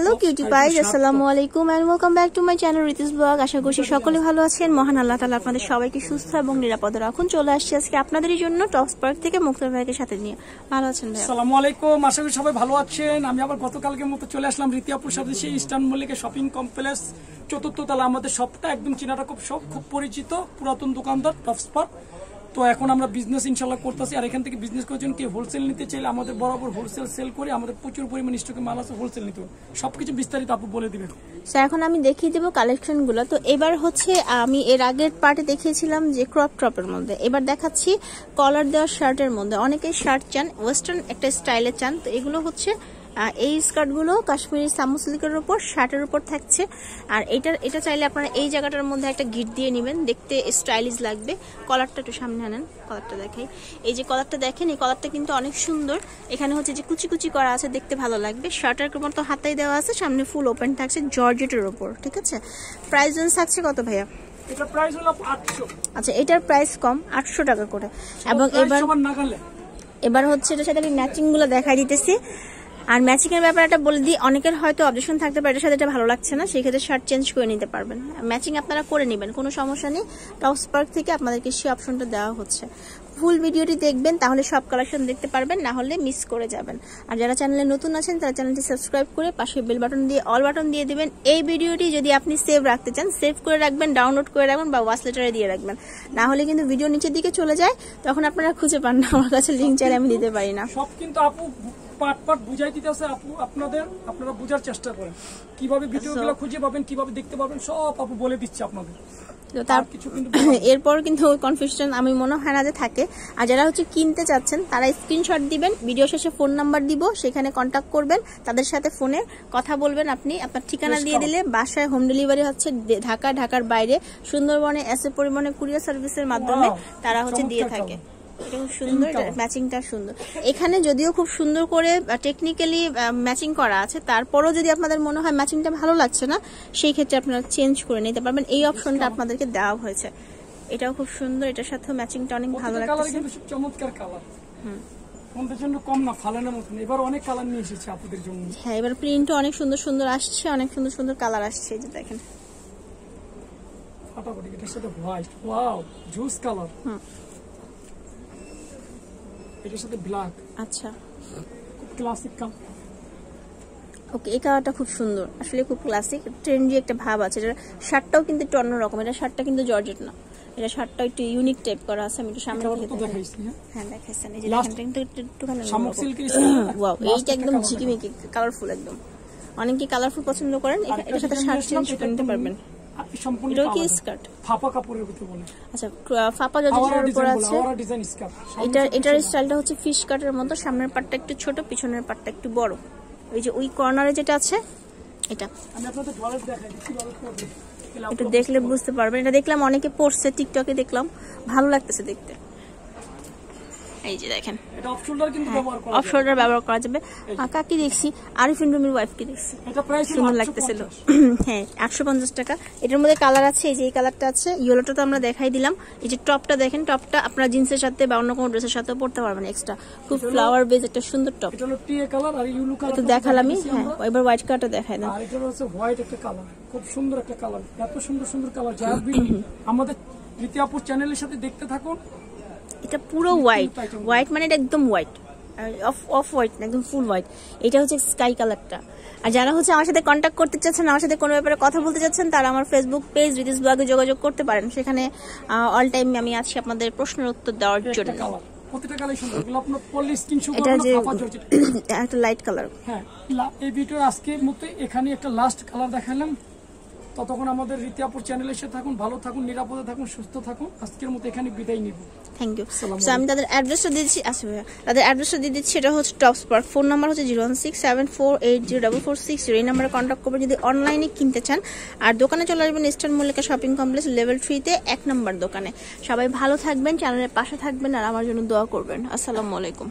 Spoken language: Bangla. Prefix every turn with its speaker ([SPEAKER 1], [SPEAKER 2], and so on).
[SPEAKER 1] হ্যালো কিউটি পাইজ আসসালামু আলাইকুম and welcome back to my channel Riti's blog আশা করছি সকলে ভালো আছেন। মহান আল্লাহ তাআলা আপনাদের সবাইকে সুস্থ এবং নিরাপদ রাখুন। চলে আসছি আজকে আপনাদেরই জন্য টপস পার্ক থেকে মুক্তা ভাইকে সাথে নিয়ে। ভালো আছেন ভাই
[SPEAKER 2] আসসালামু আলাইকুম আশা করি সবাই ভালো আছেন। আমি আবার গতকালকের মতো চলে আসলাম রীতিয়াপুর সাথে সেই ইস্টার্ন মল্লিকের শপিং কমপ্লেক্স। চতুর্থ তলা আমাদের সবটা একদম চিনাটা খুব সব খুব পরিচিত পুরাতন দোকানদার টপ স্পট তো এখন আমরা বিজনেস ইনশাল্লাহ করতেছি। আর এখান থেকে বিজনেস করার জন্য কি হোলসেল নিতে চাইলে আমাদের বরাবর হোলসেল সেল করে আমাদের প্রচুর পরিমাণ স্টকে মাল আছে হোলসেল নিতে সবকিছু বিস্তারিত আপু বলে দিবেন।
[SPEAKER 1] স্যার এখন আমি দেখিয়ে দেবো কালেকশনগুলো তো এবার হচ্ছে, আমি এর আগের পার্টে দেখিয়েছিলাম যে ক্রপ টপের মধ্যে। এবার দেখাচ্ছি কলার দেওয়া শার্টের মধ্যে। অনেকেই শার্ট চান ওয়েস্টার্ন একটা স্টাইলে চান। তো এগুলো হচ্ছে এই স্কার্টগুলো কাশ্মীরি সামুসলিকের উপর শার্টের উপর থাকছে। আর এটা এটা চাইলে আপনারা এই জায়গাটার মধ্যে একটা গিট দিয়ে নেবেন। দেখতে স্টাইলিশ লাগবে। কলারটা একটু সামনে আনেন কলারটা দেখাই। এই যে কলারটা দেখেন এই কলারটা কিন্তু অনেক সুন্দর। এখানে হচ্ছে যে কুচি কুচি করা আছে দেখতে ভালো লাগবে। শার্টের মতো হাতাই দেওয়া আছে সামনে ফুল ওপেন থাকছে জর্জেটের ওপর ঠিক আছে? প্রাইস রেঞ্জ থাকছে কত ভাইয়া?
[SPEAKER 2] এটা প্রাইস হলো আটশো
[SPEAKER 1] আচ্ছা এটার প্রাইস কম আটশো টাকা করে। এবং এবার এবার হচ্ছে এটার সাথে আমি ম্যাচিংগুলো দেখাই দিতেছি। আর ম্যাচিং এর ব্যাপারে একটা বলে দিই, অনেকের হয়তো অবজেকশন থাকতে পারে, এটার সাথে এটা ভালো লাগছে না সেই ক্ষেত্রে শার্ট চেঞ্জ করে নিতে পারবেন। ম্যাচিং আপনারা করে নেবেন, কোনো সমস্যা নেই। টপস পার্ক থেকে আপনাদেরকে সেই অপশনটা দেওয়া হচ্ছে। ফুল ভিডিওটি দেখবেন, তাহলে সব কালেকশন দেখতে পারবেন, না হলে মিস করে যাবেন। আর যারা চ্যানেলে নতুন আছেন, তারা চ্যানেলটি সাবস্ক্রাইব করে পাশে বেল বাটন দিয়ে অল বাটন দিয়ে দিবেন। এই ভিডিওটি যদি আপনি সেভ রাখতে চান সেভ করে রাখবেন ডাউনলোড করে রাখবেন বা ওয়াচ লেটারে দিয়ে রাখবেন। না হলে কিন্তু ভিডিও নিচের দিকে চলে যায়, তখন আপনারা খুঁজে পান না, আমার কাছে লিঙ্ক চাইলে আমি দিতে পারি না।
[SPEAKER 2] সব কিন্তু আপু পাট পাট বুঝাই দিতে আছে আপু আপনাদের। আপনারা বোঝার চেষ্টা করেন। কীভাবে ভিডিওগুলো খুঁজে পাবেন কীভাবে দেখতে পাবেন সব আপু বলে দিচ্ছে আপনাদের।
[SPEAKER 1] এরপর কিন্তু ওই কনফিউশন আমি মনে হয় না যে থাকে। আর যারা হচ্ছে কিনতে চাচ্ছেন তারা স্ক্রিনশট দিবেন ভিডিও শেষে ফোন নাম্বার দিব সেখানে কন্ট্যাক্ট করবেন তাদের সাথে ফোনে কথা বলবেন আপনি। আপনার ঠিকানা দিয়ে দিলে বাসায় হোম ডেলিভারি হচ্ছে ঢাকা ঢাকার বাইরে সুন্দরবনে এসে পরিমাণে কুরিয়ার সার্ভিসের মাধ্যমে তারা হচ্ছে দিয়ে থাকে। খুব সুন্দর ম্যাচিংটা সুন্দর। এখানে যদিও খুব সুন্দর করে টেকনিক্যালি ম্যাচিং করা আছে তারপরও যদি আপনাদের মনে হয় ম্যাচিংটা ভালো লাগছে না সেই ক্ষেত্রে আপনারা চেঞ্জ করে নিতে পারবেন। এই অপশনটা আপনাদেরকে দেওয়া হয়েছে। এটাও খুব সুন্দর এটার সাথেও ম্যাচিংটা অনেক ভালো লাগছে
[SPEAKER 2] কিন্তু খুব চমৎকার কালার আমাদের জন্য কম না ফালানোর মতন এবার অনেক কালার নিয়ে এসেছে আপুদের জন্য।
[SPEAKER 1] হ্যাঁ এবার প্রিন্টও অনেক সুন্দর সুন্দর আসছে অনেক সুন্দর সুন্দর কালার আসছে এই যে দেখেন।
[SPEAKER 2] ফাটাফাটি এটার সাথে হোয়াইট ওয়াও জুস কালার
[SPEAKER 1] হুম।
[SPEAKER 2] এটার সাথে ব্ল্যাক
[SPEAKER 1] আচ্ছা।
[SPEAKER 2] খুব ক্লাসিক
[SPEAKER 1] ওকে এই কালারটা খুব সুন্দর। আসলে খুব ক্লাসিক ট্রেন্ডি একটা ভাব আছে। এটা শার্টটাও কিন্তু একটু অন্যরকম। এটা শার্টটা কিন্তু জর্জেট না। এটা শার্টটা একটু ইউনিক টাইপ করা আছে। আমি একটু সামনে থেকে
[SPEAKER 2] দেখাইছি হ্যাঁ।
[SPEAKER 1] হ্যাঁ দেখাইছেন। এই যে কিন্তু একটুখানি
[SPEAKER 2] শামুক সিল্কের
[SPEAKER 1] ওয়াও এইটা একদম ঝিকিমিকি কালারফুল একদম। অনেকে কালারফুল পছন্দ করেন। এটা- এটার সাথে শার্ট চেঞ্জ করে নিতে পারবেন।
[SPEAKER 2] সম্পূর্ণ
[SPEAKER 1] এটাও কি স্কার্ট
[SPEAKER 2] ফাপা কাপড়ের ভিতরে বলে।
[SPEAKER 1] আচ্ছা ক- ফাপা জর্জেটের উপর আছে
[SPEAKER 2] ডিজাইন স্কার্ট
[SPEAKER 1] এটার এটার স্টাইলটা হচ্ছে ফিশ কাটের মতো সামনের পাটটা একটু ছোট পিছনের পাটটা একটু বড়। ওই যে ওই কর্নারে যেটা আছে এটা।
[SPEAKER 2] আমি আপনাদের ডলার দেখাই দিচ্ছি ডলার করবে
[SPEAKER 1] একটু দেখলে বুঝতে পারবেন। এটা দেখলাম অনেকে পড়ছে টিকটকে দেখলাম। ভালো লাগতেছে দেখতে। এই যে দেখেন।
[SPEAKER 2] এটা অফ শোল্ডার কিন্তু ব্যবহার করা
[SPEAKER 1] অফ শোল্ডার ব্যবহার করা যাবে। কাকে দেখছি? আরিফিন রুমির ওয়াইফকে দেখছি।
[SPEAKER 2] এটা প্রাইস
[SPEAKER 1] সুন্দর লাগতেছিল। হ্যাঁ একশো পঞ্চাশ টাকা। এটার মধ্যে কালার আছে এই যে এই কালারটা আছে ইয়েলোটা তো আমরা দেখাই দিলাম। এই যে টপটা দেখেন টপটা আপনারা জিন্সের সাথে বা অন্য কোনো ড্রেসের সাথেও পড়তে পারবেন এক্সট্রা খুব ফ্লাওয়ার বেজ একটা সুন্দর টপ
[SPEAKER 2] এটা হলো টিএ কালার আর ইউলু কালার
[SPEAKER 1] একটু দেখালামই। হ্যাঁ এবার হোয়াইট কালারটা দেখাই দেন।
[SPEAKER 2] আর এটা হচ্ছে হোয়াইট একটা কালার খুব সুন্দর একটা কালার এত সুন্দর সুন্দর কালার যা আমাদের রীতিয়াপুর চ্যানেলের সাথে দেখতে থাকুন।
[SPEAKER 1] এটা পুরো হোয়াইট হোয়াইট মানে এটা একদম হোয়াইট অফ অফ হোয়াইট না একদম ফুল হোয়াইট এটা হচ্ছে স্কাই কালারটা আর যারা হচ্ছে আমার সাথে কন্ট্যাক্ট করতে চাচ্ছেন আমার সাথে কোনো ব্যাপারে কথা বলতে চাচ্ছেন তারা আমার ফেসবুক পেজ রিদিস ব্লগে যোগাযোগ করতে পারেন। সেখানে অল টাইম আমি আছি আপনাদের প্রশ্নের উত্তর দেওয়ার জন্য। এটা যে একটা লাইট কালার
[SPEAKER 2] হ্যাঁ এই ভিডিওর আজকের মতো এখানে একটা লাস্ট কালার দেখালাম। ততক্ষণ আমাদের রীতিয়াপুর চ্যানেলের সাথে থাকুন ভালো থাকুন নিরাপদে থাকুন সুস্থ থাকুন। আজকের মতো এখানে বিদায় নিব।
[SPEAKER 1] থ্যাংক ইউ সো আমি তাদের অ্যাড্রেসটা দিয়ে দিচ্ছি আচ্ছা ভাইয়া তাদের অ্যাড্রেসটা দিয়ে দিচ্ছি এটা হচ্ছে টপ স্পার্ক ফোন নাম্বার হচ্ছে zero one six seven four eight zero double four six zero এই নাম্বারে কন্ট্যাক্ট করবেন যদি অনলাইনে কিনতে চান। আর দোকানে চলে আসবেন eastern Mallika shopping complex level থ্রিতে এক নম্বর দোকানে। সবাই ভালো থাকবেন চ্যানেলের পাশে থাকবেন আর আমার জন্য দোয়া করবেন। আসসালামু আলাইকুম।